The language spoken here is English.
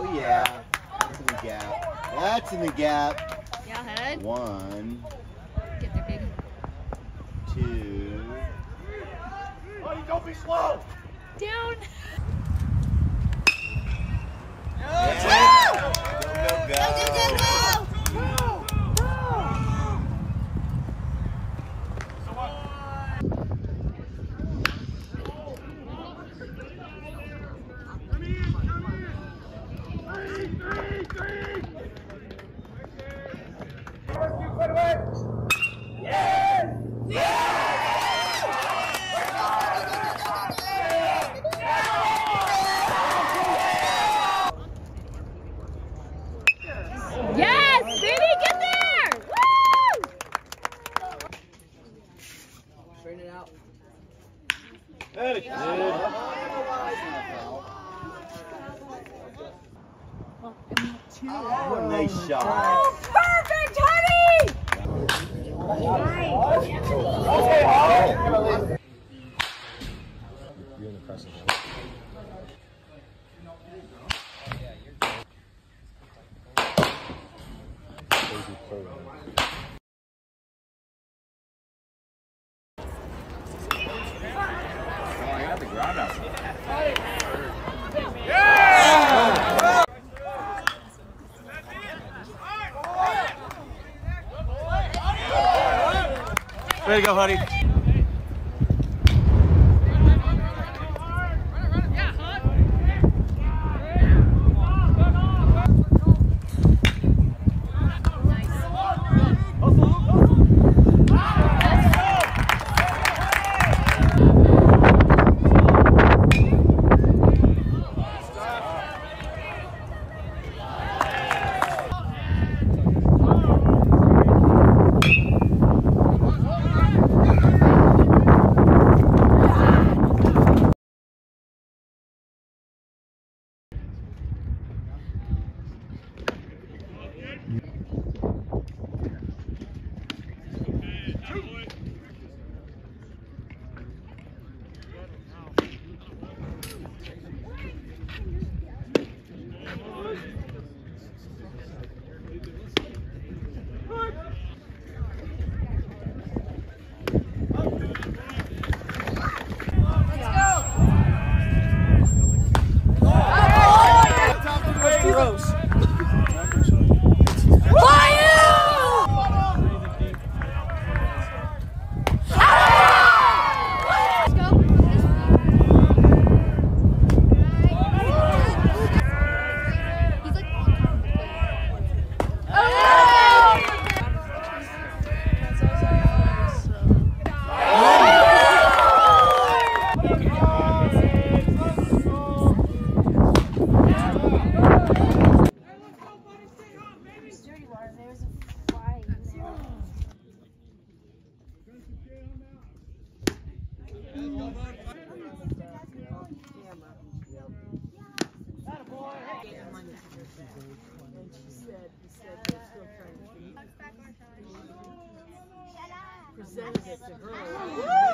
Oh yeah. That's in the gap. That's in the gap. Yeah, head. One, Get there, baby. two. Buddy, don't be slow. Down. Yeah. Go, go, go. Yes, baby, get there. Woo! Straighten it out. Oh, nice shot. Oh, Perfect, honey. You're in the press I got the ground out. Way to go, Huddy. second.